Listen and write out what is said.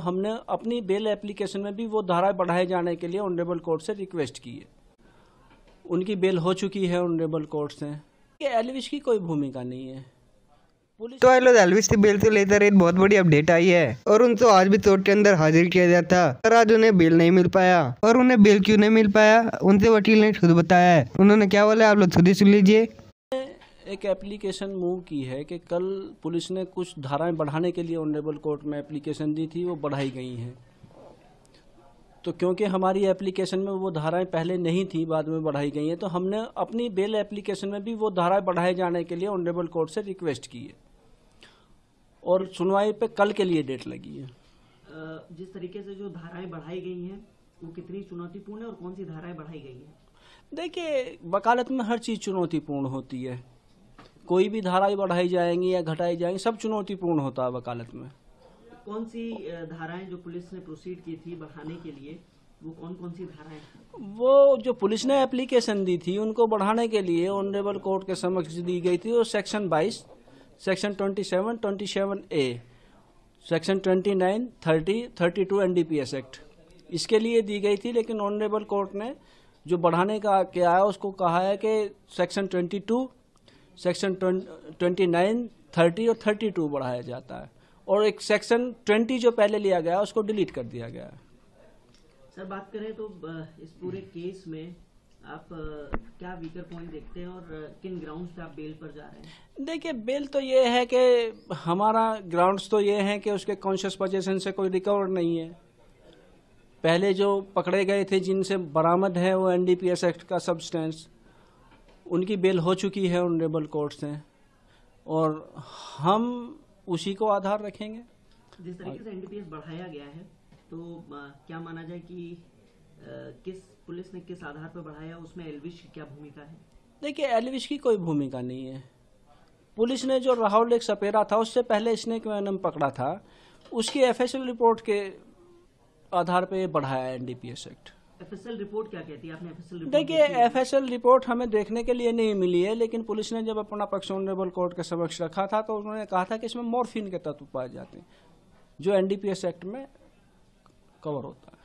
हमने अपनी bail application में भी वो धाराएँ बढ़ाए जाने के लिए ऑनरेबल कोर्ट से रिक्वेस्ट की है। उनकी बेल हो चुकी है, ऑनरेबल कोर्ट से। एलविश की कोई भूमिका नहीं है। तो हेलो एलविस की बेल से लेकर एक बहुत बड़ी अपडेट आई है और उनको आज भी कोर्ट के अंदर हाजिर किया गया था। पर आज उन्हें बेल नहीं मिल पाया और उन्हें बेल क्यों नहीं मिल पाया, उनसे वकील ने खुद बताया है। उन्होंने क्या बोला, आप लोग खुद ही सुन लीजिए। एक एप्लीकेशन मूव की है कि कल पुलिस ने कुछ धाराएँ बढ़ाने के लिए ऑनरेबल कोर्ट में एप्लीकेशन दी थी वो बढ़ाई गई हैं। तो क्योंकि हमारी एप्लीकेशन में वो धाराएँ पहले नहीं थी बाद में बढ़ाई गई हैं तो हमने अपनी बेल एप्लीकेशन में भी वो धाराएँ बढ़ाए जाने के लिए ऑनरेबल कोर्ट से रिक्वेस्ट की है। और सुनवाई पे कल के लिए डेट लगी है। जिस तरीके से जो धाराएँ बढ़ाई गई हैं वो कितनी चुनौतीपूर्ण है और कौन सी धाराएँ बढ़ाई गई हैं? देखिए वकालत में हर चीज़ चुनौतीपूर्ण होती है। कोई भी धाराएँ बढ़ाई जाएँगी या घटाई जाएँगी सब चुनौतीपूर्ण होता है वकालत में। कौन सी धाराएँ जो पुलिस ने प्रोसीड की थी बढ़ाने के लिए वो कौन कौन सी धाराएँ वो जो पुलिस ने एप्लीकेशन दी थी उनको बढ़ाने के लिए ऑनरेबल कोर्ट के समक्ष दी गई थी वो section 22 section 27 27 A section 29 30 32 NDPS act इसके लिए दी गई थी लेकिन ऑनरेबल कोर्ट ने जो बढ़ाने का क्या है उसको कहा है कि सेक्शन 22 सेक्शन 29 30 और 32 बढ़ाया जाता है। और एक सेक्शन 20 जो पहले लिया गया उसको डिलीट कर दिया गया। है सर बात करें तो इस पूरे केस में आप क्या वीकर पॉइंट देखते हैं और किन ग्राउंड्स पे आप बेल पर जा रहे हैं? देखिए बेल तो ये है कि हमारा ग्राउंड्स तो ये है कि उसके कॉन्शियस पोजीशन से कोई रिकवर नहीं है। पहले जो पकड़े गए थे जिनसे बरामद है वो एनडीपीएस एक्ट का सब्सटेंस उनकी बेल हो चुकी है ऑनरेबल कोर्ट से। और हम उसी को आधार रखेंगे। जिस तरीके से एनडीपीएस बढ़ाया गया है तो क्या माना जाए कि किस पुलिस ने किस आधार पर बढ़ाया उसमें एलविश की क्या भूमिका है? देखिए एलविश की कोई भूमिका नहीं है। पुलिस ने जो राहुल एक सपेरा था उससे पहले स्नेक वैनम पकड़ा था उसकी एफएसएल रिपोर्ट के आधार पर बढ़ाया एनडीपीएस एक्ट एफएसएल रिपोर्ट क्या कहती है? आपने एफएसएल देखिए एफ़ एस एल रिपोर्ट हमें देखने के लिए नहीं मिली है लेकिन पुलिस ने जब अपना पक्ष ऑनरेबल कोर्ट के समक्ष रखा था तो उन्होंने कहा था कि इसमें मॉर्फिन के तत्व पाए जाते हैं जो एनडीपीएस एक्ट में कवर होता है।